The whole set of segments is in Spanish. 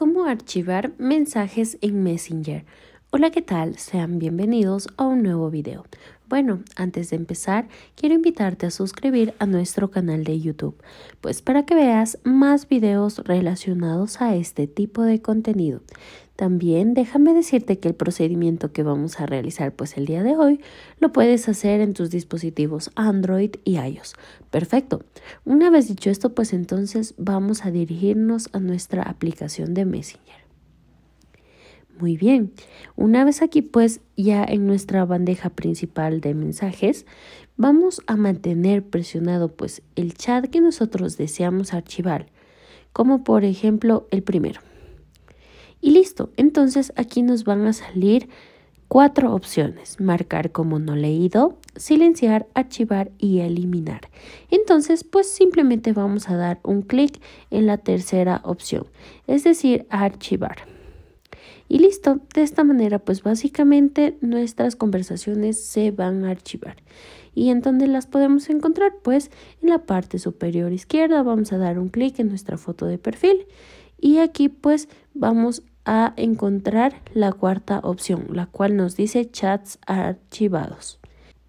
cómo archivar mensajes en Messenger. Hola, ¿qué tal? Sean bienvenidos a un nuevo video. Bueno, antes de empezar, quiero invitarte a suscribir a nuestro canal de YouTube, pues para que veas más videos relacionados a este tipo de contenido. También déjame decirte que el procedimiento que vamos a realizar pues el día de hoy lo puedes hacer en tus dispositivos Android y iOS. Perfecto. Una vez dicho esto pues entonces vamos a dirigirnos a nuestra aplicación de Messenger. Muy bien, una vez aquí pues ya en nuestra bandeja principal de mensajes, vamos a mantener presionado pues el chat que nosotros deseamos archivar, como por ejemplo el primero. Y listo, entonces aquí nos van a salir cuatro opciones, marcar como no leído, silenciar, archivar y eliminar. Entonces, pues simplemente vamos a dar un clic en la tercera opción, es decir, archivar. Y listo, de esta manera pues básicamente nuestras conversaciones se van a archivar. ¿Y en dónde las podemos encontrar? Pues en la parte superior izquierda vamos a dar un clic en nuestra foto de perfil y aquí pues vamos a encontrar la cuarta opción, la cual nos dice chats archivados.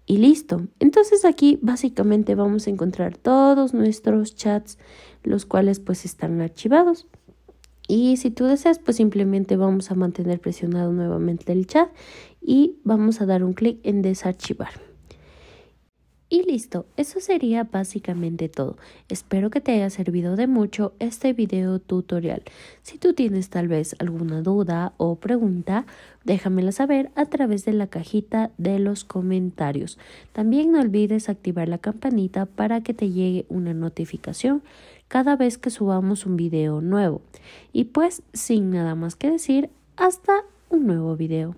Y listo. Entonces aquí básicamente vamos a encontrar todos nuestros chats, los cuales pues están archivados. Y si tú deseas, pues simplemente vamos a mantener presionado nuevamente el chat y vamos a dar un clic en desarchivar. Y listo, eso sería básicamente todo. Espero que te haya servido de mucho este video tutorial. Si tú tienes tal vez alguna duda o pregunta, déjamela saber a través de la cajita de los comentarios. También no olvides activar la campanita para que te llegue una notificación cada vez que subamos un video nuevo. Y pues, sin nada más que decir, hasta un nuevo video.